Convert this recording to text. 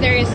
there is